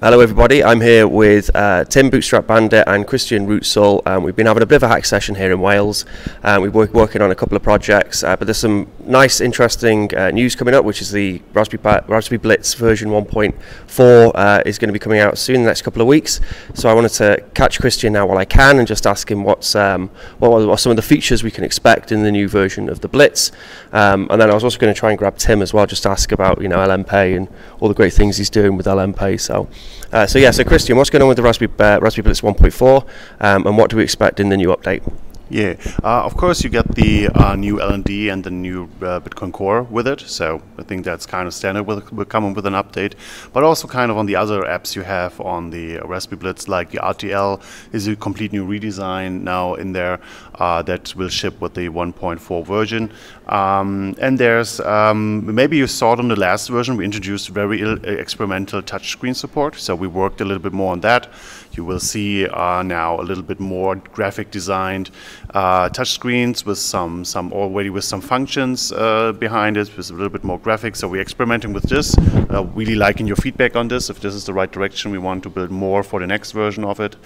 Hello, everybody. I'm here with uh, Tim Bootstrap Bandit and Christian Rootzoll. Um, we've been having a bit of a hack session here in Wales. Um, we've been working on a couple of projects, uh, but there's some nice, interesting uh, news coming up, which is the Raspberry, Raspberry Blitz version 1.4 uh, is going to be coming out soon, in the next couple of weeks. So I wanted to catch Christian now while I can and just ask him what's um, what are some of the features we can expect in the new version of the Blitz. Um, and then I was also going to try and grab Tim as well, just ask about you know LNPay and all the great things he's doing with LNPay. So. Uh, so yeah, so Christian, what's going on with the Raspberry, uh, Raspberry Blitz 1.4 um, and what do we expect in the new update? Yeah, uh, of course you get the uh, new LND and the new uh, Bitcoin Core with it, so I think that's kind of standard. We'll, come with an update, but also kind of on the other apps you have on the Raspberry Blitz, like the RTL is a complete new redesign now in there uh, that will ship with the 1.4 version. Um, and there's um, maybe you saw it on the last version. We introduced very experimental touchscreen support, so we worked a little bit more on that. You will see uh, now a little bit more graphic designed uh, touchscreens with some some already with some functions uh, behind it, with a little bit more graphics. So we're experimenting with this. Uh, really liking your feedback on this. If this is the right direction, we want to build more for the next version of it.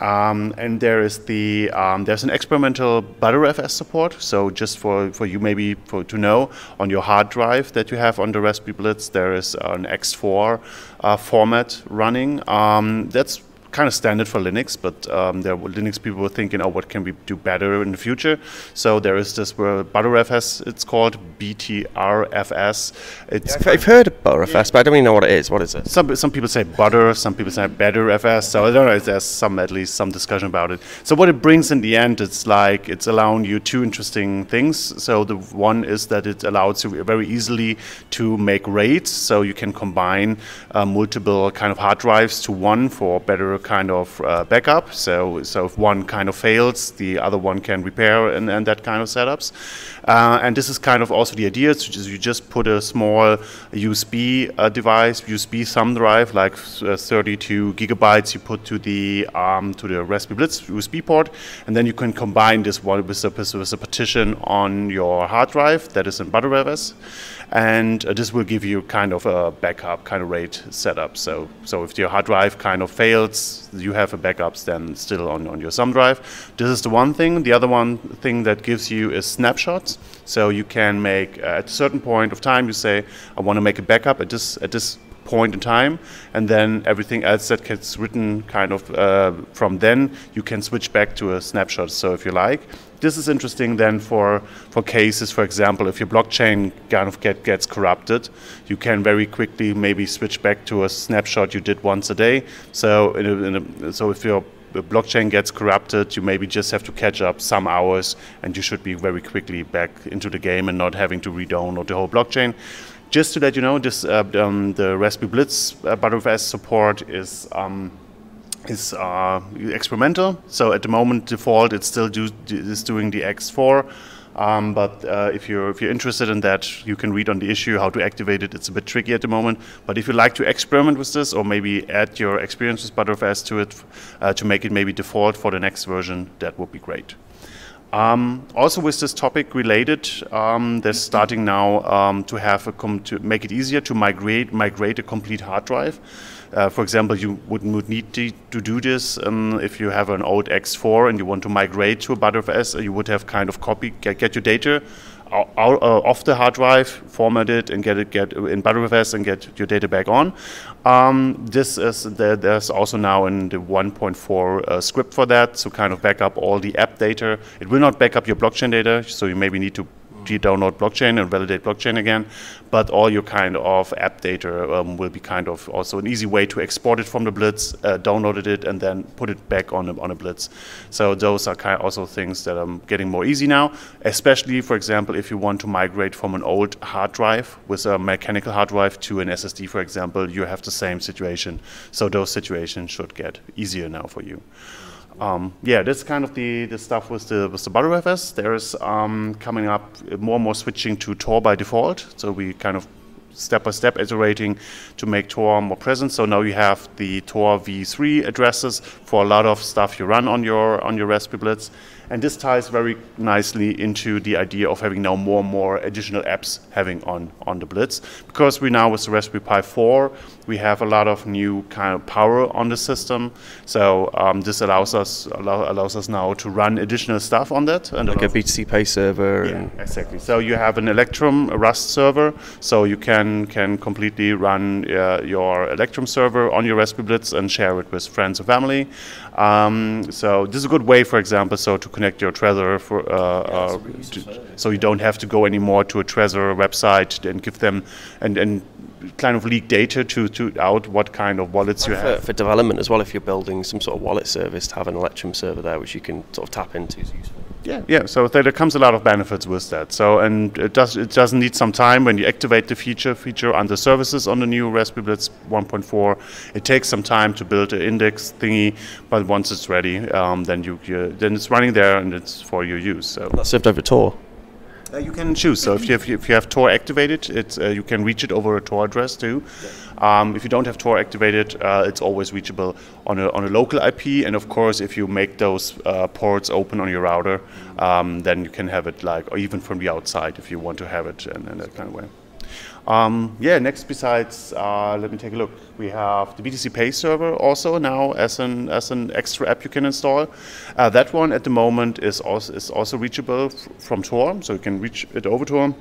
Um, and there is the um, there's an experimental ButterFS support. So just for, for you maybe for, to know on your hard drive that you have on the Raspberry Blitz, there is an ext4 uh, format running. Um, that's kind of standard for Linux, but um, there were Linux people were thinking, oh, what can we do better in the future? So there is this where ButterFS, it's called BTRFS. It's yeah, I've heard of ButterFS, yeah. but I don't even know what it is. What is it? Some some people say butter, some people say BetterFS. So I don't know. There's some at least some discussion about it. So what it brings in the end, it's like it's allowing you two interesting things. So the one is that it allows you very easily to make RAIDs, so you can combine uh, multiple kind of hard drives to one for better kind of uh, backup. So, so if one kind of fails, the other one can repair and, and that kind of setups. Uh, and this is kind of also the idea. So just, you just put a small USB uh, device, USB thumb drive, like uh, 32 gigabytes, you put to the um, to the Raspberry Blitz USB port, and then you can combine this one with a, with a partition on your hard drive that is in ButterFS and uh, this will give you kind of a backup kind of RAID setup. So, so if your hard drive kind of fails, you have a backup then still on, on your thumb drive. This is the one thing. The other one thing that gives you is snapshots. So you can make uh, at a certain point of time, you say, I want to make a backup at this at this point in time, and then everything else that gets written kind of uh, from then, you can switch back to a snapshot. So if you like, this is interesting then for, for cases, for example, if your blockchain kind of get, gets corrupted, you can very quickly maybe switch back to a snapshot you did once a day. So, in a, in a, so if your blockchain gets corrupted, you maybe just have to catch up some hours and you should be very quickly back into the game and not having to re-download the whole blockchain. Just to let you know, this, uh, um, the Raspberry Blitz uh, ButterFS support is um, is uh, experimental. So at the moment, default, it's still do, is doing the ext4. Um, but uh, if you're if you're interested in that, you can read on the issue how to activate it. It's a bit tricky at the moment. But if you like to experiment with this, or maybe add your experience with ButterFS to it uh, to make it maybe default for the next version, that would be great. Um, also, with this topic related, um, they're starting now um, to have a to make it easier to migrate migrate a complete hard drive. Uh, for example, you would, need to, to do this um, if you have an old ext4 and you want to migrate to a ButterFS. You would have kind of copy get, get your data out, uh, off the hard drive, format it, and get it get in ButterFS and get your data back on. Um, this is the, there's also now in the 1.4 uh, script for that, so kind of back up all the app data. It will not back up your blockchain data, so you maybe need to download blockchain and validate blockchain again. But all your kind of app data um, will be kind of also an easy way to export it from the Blitz, uh, download it, and then put it back on a, on a Blitz. So those are kind of also things that are getting more easy now, especially, for example, if you want to migrate from an old hard drive with a mechanical hard drive to an SSD, for example, you have the same situation. So those situations should get easier now for you. Um, yeah, that's kind of the, the stuff with the with the ButterFS. There's um, coming up more and more switching to Tor by default. So we kind of step by step iterating to make Tor more present. So now you have the Tor v3 addresses for a lot of stuff you run on your on your Raspberry Blitz, And this ties very nicely into the idea of having now more and more additional apps having on, on the Blitz. Because we now with the Raspberry Pi 4, we have a lot of new kind of power on the system. So um, this allows us allow, allows us now to run additional stuff on that. And like a BTC Pay server. Yeah, exactly. So you have an Electrum Rust server, so you can can completely run uh, your Electrum server on your Raspberry Blitz and share it with friends or family. Um, so this is a good way, for example, so to connect your Trezor for, uh, uh, to, so you don't have to go anymore to a Trezor website and give them and, and kind of leak data to, to out what kind of wallets you for, have. For development as well, if you're building some sort of wallet service, to have an Electrum server there which you can sort of tap into is useful. Yeah, yeah. So there comes a lot of benefits with that. So and it does it doesn't need some time when you activate the feature feature under services on the new Raspberry Blitz 1.4. It takes some time to build an index thingy, but once it's ready, um, then you, you, then it's running there and it's for your use. So that's served over Tor. Uh, you can choose. So if you have, if you have Tor activated, it's, uh, you can reach it over a Tor address too. Um, if you don't have Tor activated, uh, it's always reachable on a, on a local IP. And of course, if you make those uh, ports open on your router, um, then you can have it like, or even from the outside if you want to have it in, in that kind of way. Um, yeah, next besides, uh, let me take a look. We have the BTC Pay server also now as an as an extra app you can install. Uh, that one at the moment is also is also reachable from Tor, so you can reach it over Tor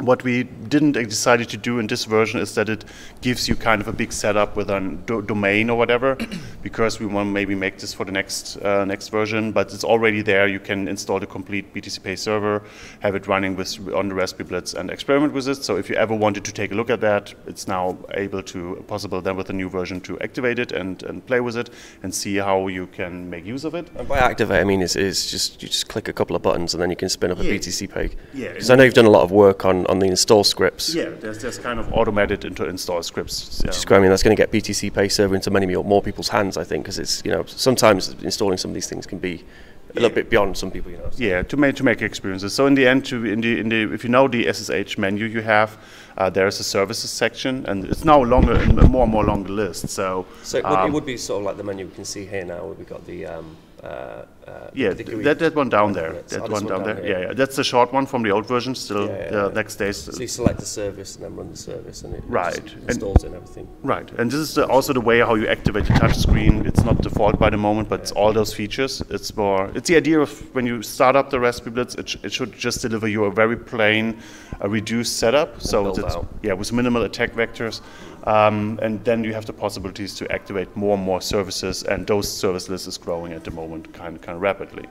what we didn't decided to do in this version is that it gives you kind of a big setup with a do domain or whatever, because we want to maybe make this for the next uh, next version. But it's already there. You can install the complete BTC Pay server, have it running with on the Raspberry Blitz, and experiment with it. So if you ever wanted to take a look at that, it's now able to possible then with the new version to activate it and, and play with it and see how you can make use of it. And by activate, I mean it's, it's just you just click a couple of buttons and then you can spin up a. BTC Pay. Yeah. Because I know you've done a lot of work on on the install scripts. Yeah, there's, just kind of automated into install scripts. Which is great. I mean, that's going to get BTC Pay Server into many more people's hands, I think, because it's, you know, sometimes installing some of these things can be a little bit beyond some people, you know. Yeah, to make to make experiences. So in the end, to in the in the if you know the SSH menu you have, uh, there is a services section, and it's now longer more and more longer list. So so it would, um, it would, be sort of like the menu we can see here now. Where we got the um, uh, uh, yeah, that, that one down there. That one, one down, down there. Yeah, yeah, that's the short one from the old version. Still, yeah, yeah, next day. So you select the service and then run the service, and it right installs and, and everything. Right, and this is the, also the way how you activate the touch screen. It's not default by the moment, but it's all those features. It's more. It's the idea of when you start up the Raspberry Blitz, it, sh it should just deliver you a very plain, a reduced setup. And so it's, yeah, with minimal attack vectors. Um, and then you have the possibilities to activate more and more services, and those service list is growing at the moment kind, kind of rapidly.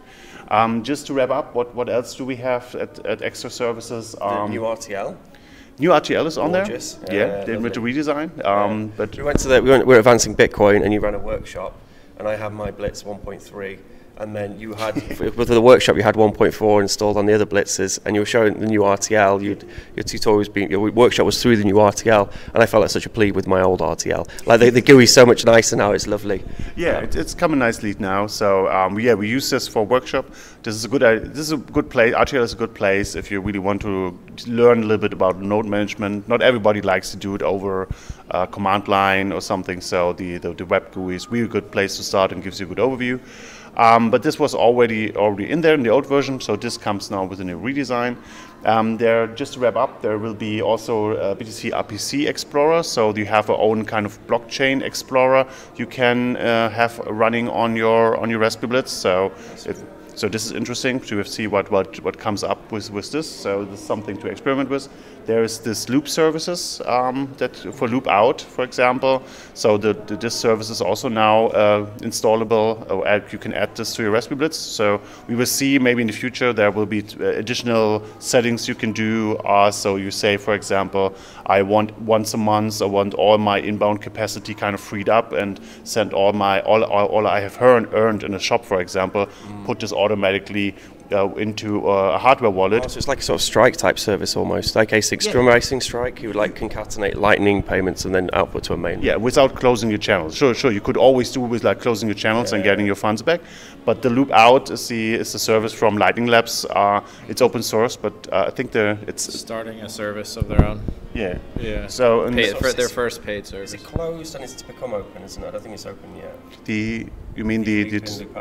Um, just to wrap up, what, what else do we have at, at extra services? Um, new RTL. New RTL is on Gorgeous. there. Yeah, with the redesign. Um, but we went to the we went, we're advancing Bitcoin, and you ran a workshop, and I have my Blitz 1.3 and then you had with the workshop you had 1.4 installed on the other blitzes and you were showing the new RTL you'd, your tutorial was being your workshop was through the new RTL and I felt like such a plea with my old RTL like the, the is so much nicer now it's lovely. Yeah it, it's coming nicely now so um, yeah we use this for workshop. This is a good uh, this is a good place RTL is a good place if you really want to learn a little bit about node management. Not everybody likes to do it over uh, command line or something so the, the, the web GUI is really good place to start and gives you a good overview um, but this was already already in there in the old version, so this comes now with a new redesign. Um, there, just to wrap up, there will be also BTC RPC Explorer, so you have your own kind of blockchain explorer you can uh, have running on your on your Raspberry Blitz. So if, so this is interesting to see what, what, what comes up with, with this. So this is something to experiment with. There is this loop services um, that for loop out, for example. So the, the, this service is also now uh, installable. Or add, you can add this to your Raspberry Blitz. So we will see maybe in the future there will be uh, additional settings you can do. Uh, so you say, for example, I want once a month, I want all my inbound capacity kind of freed up and send all my all, all, all I have earned, earned in a shop, for example, mm. put this automatically uh, into uh, a hardware wallet. Oh, so it's like a sort of strike type service almost, like async Yeah. strum racing strike. You would like concatenate lightning payments and then output to a main. Yeah, without closing your channels. Sure, sure. You could always do with like closing your channels and getting your funds back. But the loop out is the is the service from Lightning Labs. Uh, it's open source, but uh, I think the it's starting a service of their own. yeah. Yeah. So and Paid, for their first paid Is service. it closed and it's to become open, isn't it? I don't think it's open yet. the you mean the You the, can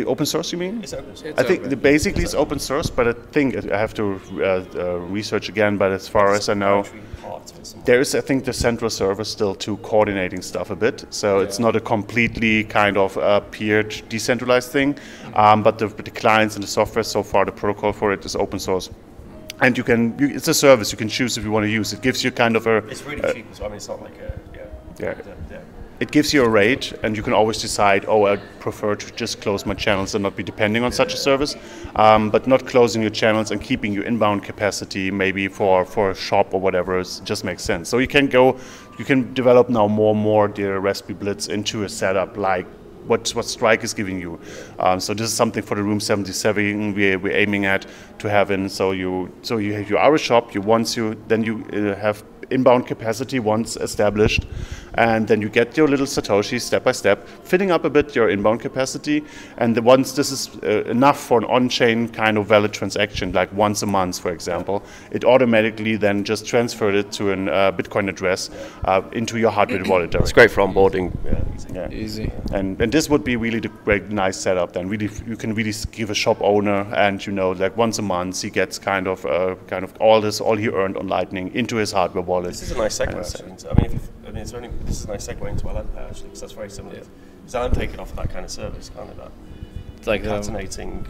loop out stuff, I don't think. the open source? You mean? It's open source. It's I think open. the, basically it's open source, but I think I have to uh, uh, research again. But as far as I know, Part of it somewhere. there is I think the central server still to coordinating stuff a bit. So it's not a completely kind of uh, peered decentralized thing. Um, but the, the clients and the software so far, the protocol for it is open source. And you can, you, it's a service you can choose if you want to use. It gives you kind of a, It's really cheap as well. I mean, it's not like a yeah. It gives you a rate, and you can always decide, oh, I prefer to just close my channels and not be depending on such a service, um, but not closing your channels and keeping your inbound capacity maybe for, for a shop or whatever is, just makes sense. So you can go, you can develop now more and more the Raspberry Blitz into a setup like what, what Strike is giving you. Um, so this is something for the Room 77 we're, we're aiming at to have in. So you so you you are a shop. You once you then you uh, have inbound capacity once established, and then you get your little satoshi step by step, filling up a bit your inbound capacity. And the, once this is uh, enough for an on-chain kind of valid transaction, like once a month, for example, it automatically then just transferred it to an uh, Bitcoin address uh, into your hardware wallet. It's great for onboarding. Yeah. Yeah. Easy. And, and this would be really the great nice setup. Then really, you can really give a shop owner, and you know, like once a month, he gets kind of, uh, kind of all this, all he earned on Lightning into his hardware wallet. This is a nice segue. And it's- Actually. into- I mean, if you, I it's only, this is a nice segue into LNPay actually, because that's very similar. Because LNPay can offer that kind of service, can't it? That It's like um,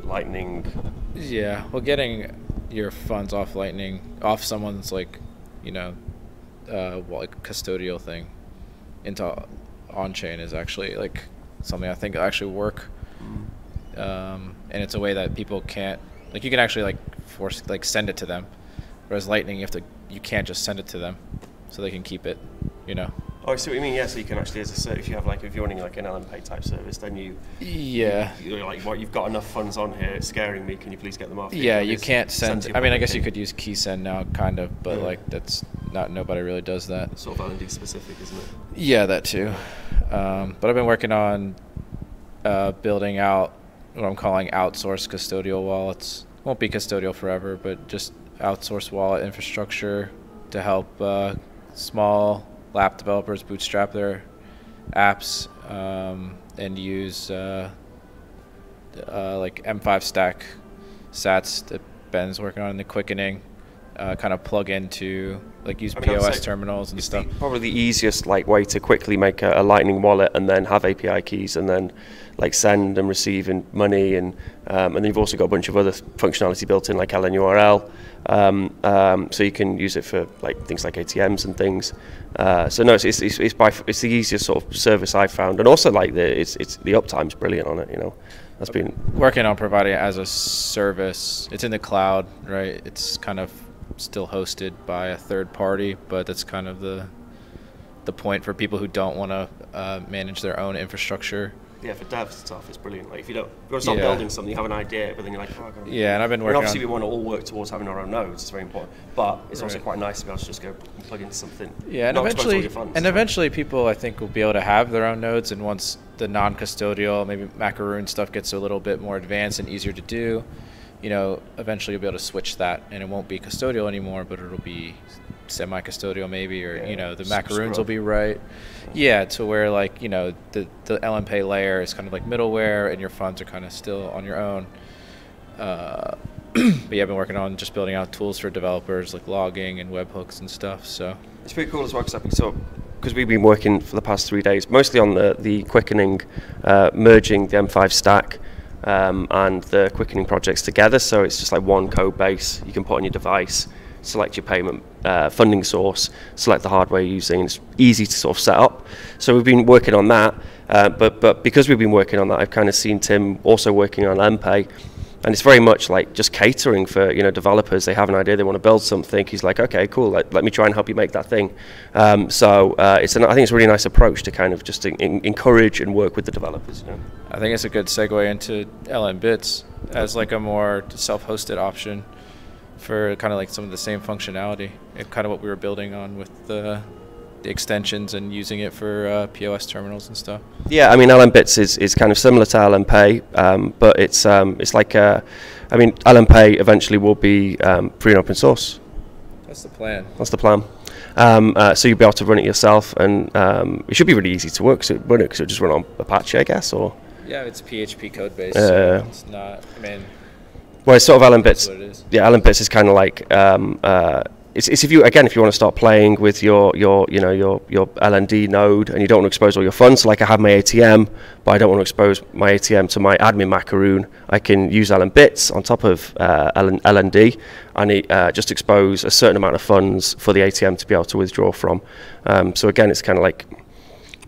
Lightning. yeah. Well, getting your funds off Lightning off someone's like, you know, uh, well, like custodial thing into on chain is actually like something I think actually work. Um, and it's a way that people can't like you can actually like force like send it to them, whereas Lightning you have to you can't just send it to them, so they can keep it. You know. Oh, I see what you mean. Yeah, so you can actually, as a if you have like, if you're running like an LNPay type service, then you, Yeah. you're like, what, you've got enough funds on here, it's scaring me. Can you please get them off? Yeah, you can't send. to I mean, I guess you could use key send now, kind of, but Yeah. like that's not nobody really does that. account. Sort of LND specific, isn't it? Yeah, that too. Um, but I've been working on uh, building out what I'm calling outsourced custodial wallets. Won't be custodial forever, but just outsource wallet infrastructure to help uh, small lap developers bootstrap their apps um, and use uh, uh, like M5 stack sats that Ben's working on in the quickening. Uh, kind of plug into like use I mean, POS terminals and stuff. the, probably the easiest like way to quickly make a, a Lightning wallet and then have API keys and then like send and receive and money and um, and then you've also got a bunch of other functionality built in like LNURL, um, um, so you can use it for like things like ATMs and things. Uh, so no, it's it's, it's, by, it's the easiest sort of service I've found, and also like the it's it's the uptime's brilliant on it. You know, that's been working on providing it as a service. It's in the cloud, right? It's kind of still hosted by a third party, but that's kind of the the point for people who don't want to uh, manage their own infrastructure. Yeah for dev stuff. It's brilliant. Like if you don't, if you want to start Yeah. building something, you have an idea, but then you're like, oh, Yeah, and I've been working obviously, on. we want to all work towards having our own nodes. It's very important, but it's also quite nice to be able to just go and plug into something. Yeah, and not eventually, funds and well. eventually, people I think will be able to have their own nodes, and once the non-custodial, maybe macaroon stuff gets a little bit more advanced and easier to do, you know, eventually you'll be able to switch that, and it won't be custodial anymore, but it'll be semi-custodial maybe, or Yeah, you know, the macaroons will be right. Yeah, to where like you know the the LNPay layer is kind of like middleware, and your funds are kind of still on your own. Uh, but yeah, I've been working on just building out tools for developers like logging and webhooks and stuff. So. It's pretty cool as well because so because we've been working for the past three days, mostly on the the quickening, uh, merging the M5 stack um, and the quickening projects together. So it's just like one code base you can put on your device, select your payment uh, funding source, select the hardware you're using. It's easy to sort of set up. So we've been working on that, uh, but but because we've been working on that, I've kind of seen Tim also working on MPay. and it's very much like just catering for you know developers. They have an idea, they want to build something. He's like, okay, cool, let, let me try and help you make that thing. Um, so uh, it's an, I think it's a really nice approach to kind of just in, encourage and work with the developers. You know? I think it's a good segue into LN Bits as like a more self-hosted option for kind of like some of the same functionality, and kind of what we were building on with the the extensions and using it for uh, POS terminals and stuff. Yeah, I mean LN Bits is, is kind of similar to LN Pay, um, but it's um, it's like uh, I mean LN Pay eventually will be um, free and open source. That's the plan. That's the plan. Um, uh, so you'll be able to run it yourself, and um, it should be really easy to work. So run it because it just run on Apache, I guess, or yeah, it's PHP code base. Uh, so it's not. I mean. Well, it's sort of LN Bits. Yeah, LN Bits is kind of like um, uh, it's, it's, if you again if you want to start playing with your your you know your your LND node and you don't want to expose all your funds. So like I have my ATM, but I don't want to expose my ATM to my admin macaroon. I can use LN bits on top of uh, LN, LND and uh, just expose a certain amount of funds for the ATM to be able to withdraw from. Um, so again, it's kind of like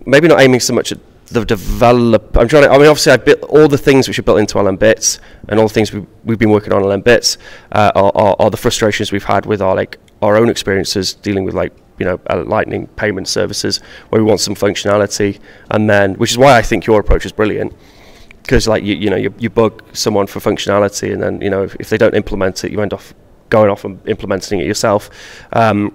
maybe not aiming so much at the develop. I'm trying to. I mean, obviously, I built all the things which are built into LN Bits, and all the things we, we've been working on LN Bits uh, are, are, are, the frustrations we've had with our like our own experiences dealing with like you know uh, lightning payment services where we want some functionality and then which is why I think your approach is brilliant because like you you know you, you bug someone for functionality and then you know if, if they don't implement it you end up going off and implementing it yourself um,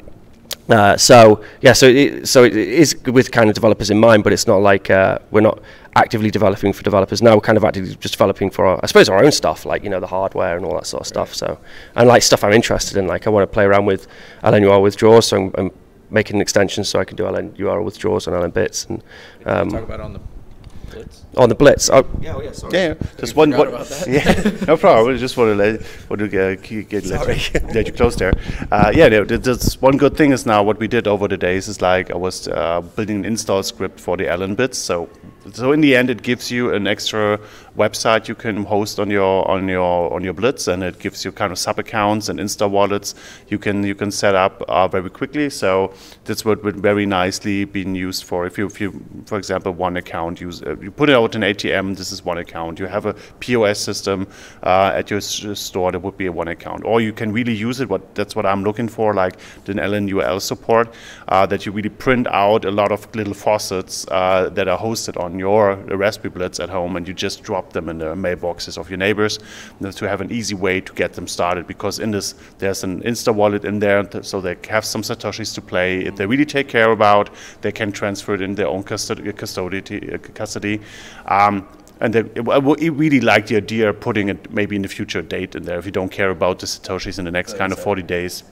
uh, so yeah, so it, so it is with kind of developers in mind, but it's not like uh, we're not actively developing for developers now. We're kind of actively just developing for, our, I suppose, our own stuff, like you know the hardware and all that sort of stuff. So and like stuff I'm interested in, like I want to play around with LNURL withdrawals, so I'm, I'm making an extension so I can do LNURL withdrawals and LN bits and. Um, talk about on the Blitz? On the Blitz. Oh, yeah, oh, yeah, sorry. Yeah, yeah. just one. one yeah, no problem. I just want to let, want to get, get let, you, let you close there. Uh, yeah, no, there's one good thing is now what we did over the days is like I was uh, building an install script for the LN Bits. So, so in the end, it gives you an extra website you can host on your on your on your Blitz, and it gives you kind of sub accounts and insta wallets you can you can set up uh, very quickly. So that's what would very nicely been used for if you if you for example one account use uh, you put it out an ATM. This is one account. You have a POS system uh, at your store. That would be a one account, or you can really use it. What that's what I'm looking for, like the LNURL support, uh, that you really print out a lot of little faucets uh, that are hosted on your Raspberry Blitz at home, and you just drop them in the mailboxes of your neighbors to have an easy way to get them started. Because in this, there's an Insta wallet in there, so they have some satoshis to play. If they really take care about, they can transfer it in their own custody. custody. Um, and they, I really like the idea of putting it maybe in the future date in there. If you don't care about the satoshis in the next kind of 40 days,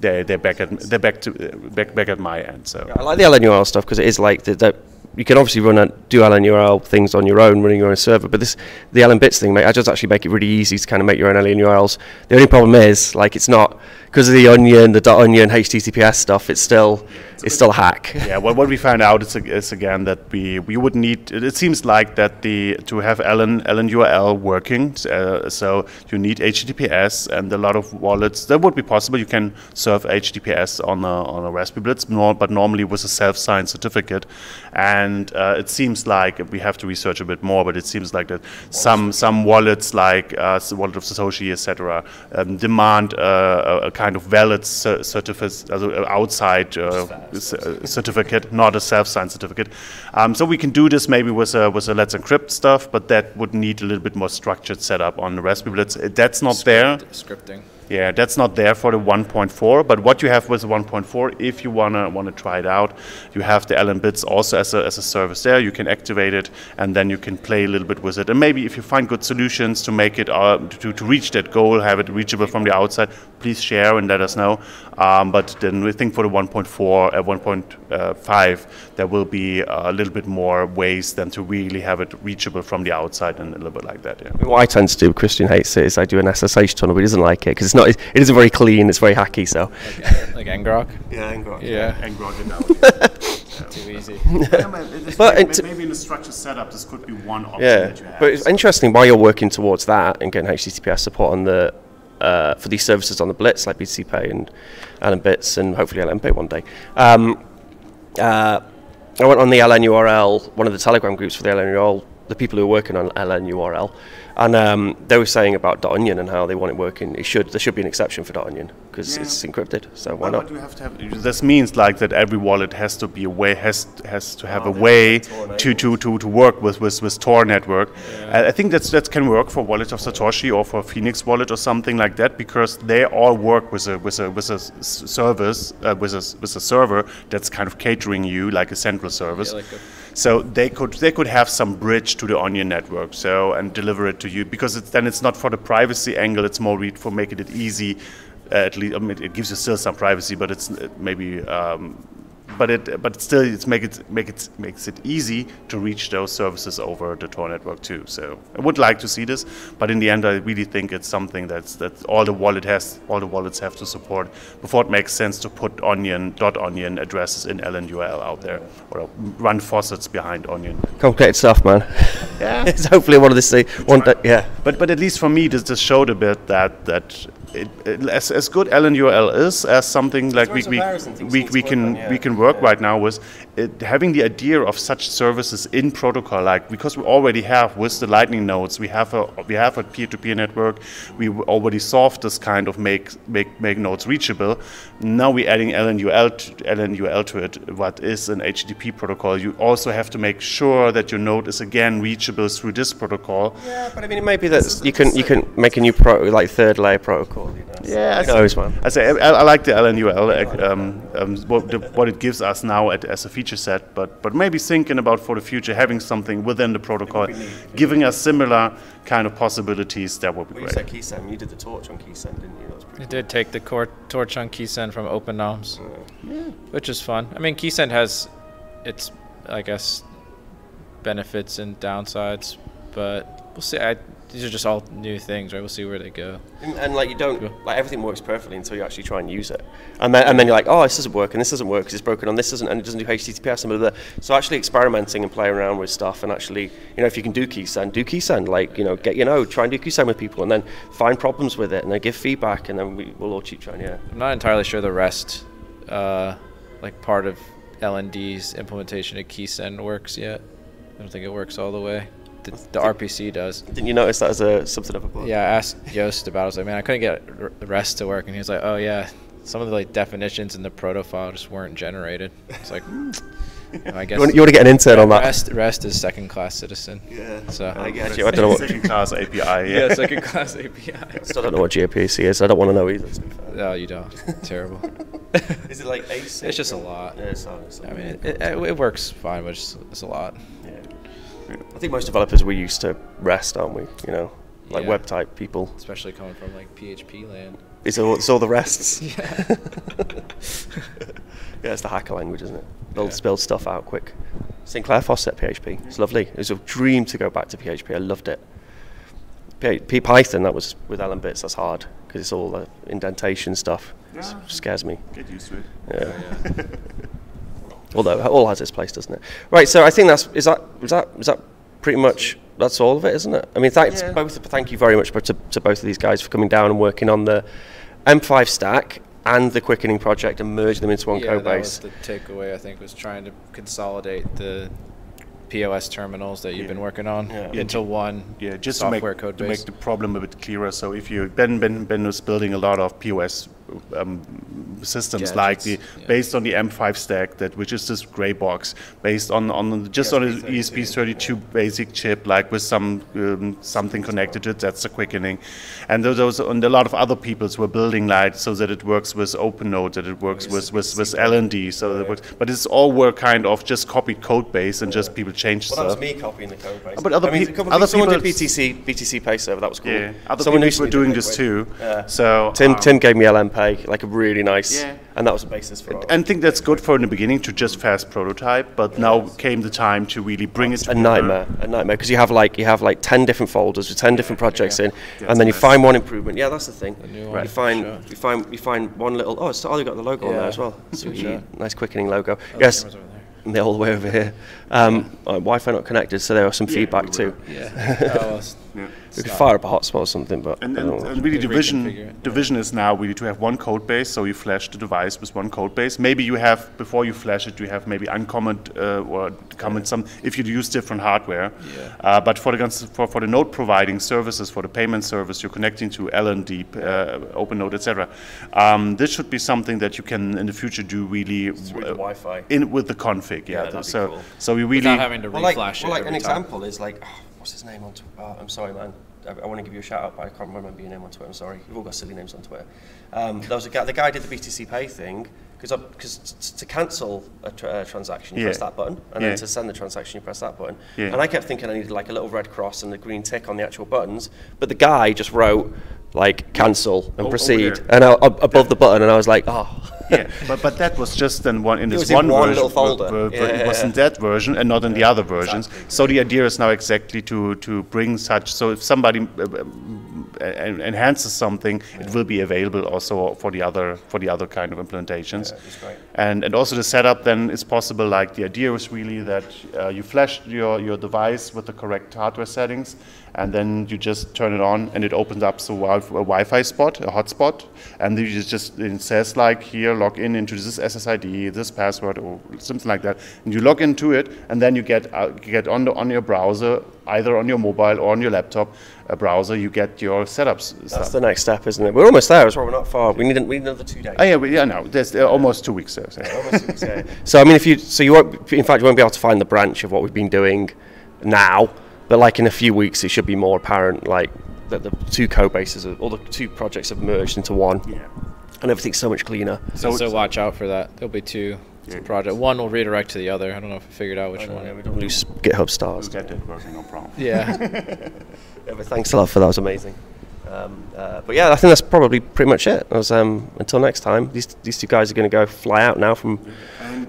they're, they're back at they're back to back back at my end. So yeah, I like the LNURL stuff because it is like the, the you can obviously run a, do LNURL things on your own, running your own server. But this the LN bits thing, mate, I just actually make it really easy to kind of make your own LNURLs. The only problem is like it's not because of the onion, the .onion, HTTPS stuff. It's still it's still a hack. Yeah, well, what we found out is, is again that we we would need. It seems like that the to have LN LNURL working, uh, so you need HTTPS and a lot of wallets. That would be possible. You can serve HTTPS on a on a Raspberry Blitz, but normally with a self-signed certificate. And uh, it seems like we have to research a bit more, but it seems like that some some wallets like uh, wallet of Satoshi, etc., um, demand uh, a kind of valid certificate outside uh, certificate, not a self-signed certificate. Um, so we can do this maybe with a, with a Let's Encrypt stuff, but that would need a little bit more structured setup on the Raspberry Blitz. That's not Script, there. Scripting. Yeah, that's not there for the 1.4. But what you have with the 1.4, if you wanna wanna try it out, you have the LN bits also as a as a service there. You can activate it, and then you can play a little bit with it. And maybe if you find good solutions to make it uh, to to reach that goal, have it reachable from the outside, please share and let us know. Um, but then we think for the 1.4, uh, 1.5, there will be a little bit more ways than to really have it reachable from the outside and a little bit like that. Yeah. What I tend to do, Christian hates it, is I do an SSH tunnel, but he doesn't like it because it's not. It isn't very clean. It's very hacky. So. Like, like Ngrok. Yeah, Ngrok. Yeah. yeah. Ngrok. Too easy. but maybe, maybe in a structured setup, this could be one option yeah. But it's interesting why you're working towards that and getting HTTPS support on the uh, for these services on the Blitz, like BTC Pay and LN Bits, and hopefully LN Pay one day. Um, uh, I went on the LNURL, one of the Telegram groups for the LNURL the people who are working on LNURL, and um, they were saying about .onion and how they want it working. It should there should be an exception for .onion because Yeah. it's encrypted. So why Well, not? you have to have, this means like that every wallet has to be a way has has to have Oh, a way to, to, to, to work with with, with Tor network. And I think that's that can work for Wallet of Satoshi or for Phoenix Wallet or something like that because they all work with a with a with a s- service uh, with a s- with a server that's kind of catering you like a central service. like a- So they could they could have some bridge to the Onion network, so and deliver it to you because it's, then it's not for the privacy angle. It's more for making it easy. Uh, at least I mean, it gives you still some privacy, but it's maybe. Um, but it but still it's make it make it makes it easy to reach those services over the Tor network too. So I would like to see this, but in the end I really think it's something that's that all the wallet has all the wallets have to support before it makes sense to put onion dot onion addresses in LNURL out there or run faucets behind onion. Complicated stuff, man. Yeah. it's hopefully one of this. One day, yeah. But but at least for me, this just showed a bit that that it, it, as, as good LNURL is as something like we we, barriers and things we, we can on, yeah. we can work right now with it, having the idea of such services in protocol like because we already have with the Lightning nodes we have a we have a peer-to-peer network we already solved this kind of make make make nodes reachable now we're adding LNURL to, LNURL to it what is an HTTP protocol you also have to make sure that your node is again reachable through this protocol Yeah, but I mean, it might be that you can you can make a new pro like third layer protocol. You know? Yeah, Who knows, man? I say I, I like the LNURL, like, um, um, what, the, what it gives us now at, as a feature set, but but maybe thinking about for the future having something within the protocol, giving us similar kind of possibilities. That would be Well, you great. said Keysend. You did the torch on Keysend, didn't you? That was pretty It did take the core torch on Keysend from Open OpenNoms, which is fun. I mean, Keysend has its, I guess, benefits and downsides, but we'll see. I, these are just all new things, right? We'll see where they go. And, and like you don't like everything works perfectly until you actually try and use it, and then and then you're like, oh, this doesn't work, and this doesn't work because it's broken on this doesn't, and it doesn't do HTTPS and blah, blah. So actually experimenting and playing around with stuff, and actually, you know, if you can do keysend, do keysend, like you know, get your node, try and do keysend with people, and then find problems with it, and then give feedback, and then we, we'll all keep trying. Yeah. I'm not entirely sure the rest, uh, like part of LND's implementation of Keysend works yet. I don't think it works all the way. The, the RPC does. Didn't you notice that as a something of a bug? Yeah, I asked Joost about. it. I was like, man, I couldn't get the rest to work, and he was like, oh yeah, some of the like definitions in the proto file just weren't generated. It's like, hmm, I guess You want, you want to get an intern on that? rest rest is second class citizen. Yeah. So I get you. I don't know what. Second class API. Yeah. yeah, second class API. Still don't know what gRPC is. I don't want to know either. to. No, you don't. Terrible. Is it like async? It's just a lot. Yeah, it's, it's, I mean, it, it, it works fine, but it's, it's a lot. Yeah. I think most developers were used to REST, aren't we? You know, like Yeah. web type people. Especially coming from like PHP land. It's all, it's all the rests. Yeah. yeah, it's the hacker language, isn't it? Build, Yeah. build stuff out quick. Sinclair Fawcett PHP. It's lovely. It was a dream to go back to PHP. I loved it. P- P- Python, that was with LN Bits, that's hard because it's all the indentation stuff. It scares me. Get used to it. Yeah. Although it all has its place, doesn't it? Right. So I think that's is that is that is that pretty much that's all of it, isn't it? I mean, thanks Yeah. both. Thank you very much to, to both of these guys for coming down and working on the M5 stack and the quickening project and merge them into one yeah, code that was base. the takeaway. I think was trying to consolidate the POS terminals that you've Yeah. been working on Yeah. into one Yeah, just software to code make, to make the problem a bit clearer. So if you Ben Ben Ben was building a lot of POS um, systems like the yeah. based on the M5 stack that which is this gray box based on on just on an ESP32 basic chip like with some um, something connected to it. That's the quickening, and tho- those and a lot of other peoples were building like so that it works with OpenNode, that it works with with with LND, so that it works. But it's all were kind of just copied code base and just people changed Well, that was me copying the code base. But other I mean, peop- a other people- someone did BTC BTC Pay server. That was cool. Yeah, other someone people were doing this it. too. Yeah. So Tim um, Tim gave me LNPay, like a really nice, Yeah. and that was the basis for it. and think that's good for in the beginning to just fast prototype, but now came the time to really bring it To a together. nightmare, a nightmare, because you have like you have like ten different folders with ten different projects in, Yeah, and then you it's a mess. find one improvement. Yeah, that's the thing. new You find sure. you find you find one little. Oh, it's oh, they got the logo on there as well. sure. Nice quickening logo. Oh, yes, camera's and they're all the way over here. Um, uh, Wi-Fi not connected, so there was some feedback too. Yeah. Yeah. We could fire up a hotspot or something, but And, and, and really, Could division reconfigure division is now really to have one code base. So you flash the device with one code base. Maybe you have before you flash it, you have maybe uncomment uh, or comment some if you use different hardware. Yeah. Uh, but for the for, for the node providing services, for the payment service, you're connecting to LND, uh, OpenNode, etc. Um, this should be something that you can in the future do really Through the Wi-Fi. in with the config. Yeah. Yeah, that'd be so cool. so we really Without having to Well, like, reflash well, it like an time. example is like, oh, what's his name on Twitter? Oh, I'm sorry, man. I, I want to give you a shout out, but I can't remember your name on Twitter. I'm sorry. You've all got silly names on Twitter. Um, there was a guy. The guy did the BTC Pay thing because because to cancel a tra- uh, transaction, you Yeah. press that button, and Yeah. then to send the transaction, you press that button. Yeah. And I kept thinking I needed like a little red cross and a green tick on the actual buttons, but the guy just wrote like cancel and O- over proceed, and I, above the button, and I was like, oh. yeah, but but that was just then one in It this was in one, one version. little folder. ver- ver- Yeah, it was in that version and not in the other versions. exactly. So the idea is now exactly to to bring such. So if somebody uh, um, enhances something, it will be available also for the other for the other kind of implementations. It's. And and also the setup then is possible. Like the idea was really that uh, you flash your your device with the correct hardware settings, and then you just turn it on, and it opens up so a Wi-Fi spot, a hotspot, and then you just, it says like here log in into this SSID, this password, or something like that, and you log into it, and then you get uh, get on the on your browser, either on your mobile or on your laptop, a browser, you get your setups. That's stuff. the next step, isn't it? We're almost there as well. We're not far. We need, we need another two days. Oh yeah, we, yeah, no, there's uh, almost two weeks there. so. So I mean, if you so you won't, in fact, you won't be able to find the branch of what we've been doing now, but like in a few weeks, it should be more apparent, like that the two code bases, are, all the two projects have merged into one, Yeah. and everything's so much cleaner. So, So- watch out for that. There'll be two, two projects. One will redirect to the other. I don't know if I figured out which oh, Yeah, one. we don't lose GitHub stars. We'll get it working, no problem. Yeah. Yeah, but thanks a lot for that. It was amazing. Um, uh, but yeah, I think that's probably pretty much it. That was, um, until next time, these these two guys are going to go fly out now from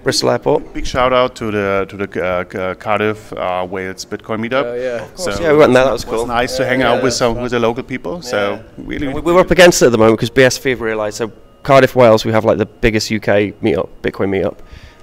Bristol Airport. Big shout out to the to the uh, Cardiff uh, Wales Bitcoin meetup. Oh, yeah. So yeah, we went there, that was it cool. nice to hang Yeah, out with some was with the local people. So really, we, we were up against it at the moment because BSV have realised. So Cardiff, Wales, we have like the biggest UK meetup, Bitcoin meetup,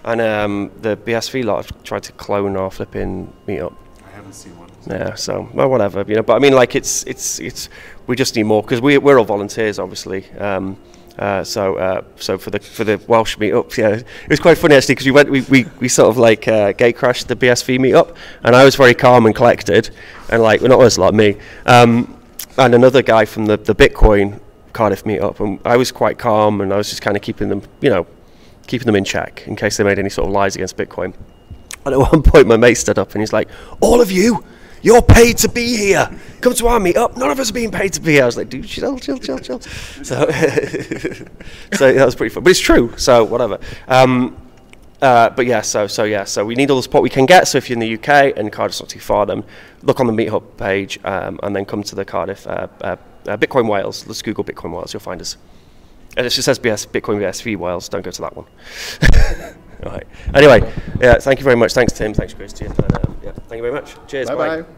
and um, the BSV lot have tried to clone our flipping meetup. I haven't seen one. Yeah, so well, whatever, you know. But I mean, like, it's it's it's we just need more because we we're all volunteers, obviously. Um, uh, so uh, so for the for the Welsh meetup, yeah, it was quite funny actually because we went we, we, we sort of like uh, gate crashed the BSV meetup, and I was very calm and collected, and like well, not us, like me, um, and another guy from the the Bitcoin Cardiff meetup, and I was quite calm, and I was just kind of keeping them, you know, keeping them in check in case they made any sort of lies against Bitcoin. And at one point, my mate stood up and he's like, "All of you, you're paid to be here. Come to our meetup. None of us are being paid to be here." I was like, "Dude, chill, chill, chill, chill." So, so that was pretty fun, but it's true. So whatever. Um, uh, but yeah, so so yeah, so we need all the support we can get. So if you're in the UK and Cardiff's not too far, then look on the Meetup page um, and then come to the Cardiff uh, uh, uh, Bitcoin Wales. Let's Google Bitcoin Wales, you'll find us. And it just says BS Bitcoin BSV Wales. Don't go to that one. all right. Anyway, yeah. Thank you very much. Thanks Tim. Thanks Christian. Um, yeah. Thank you very much. Cheers. Bye bye.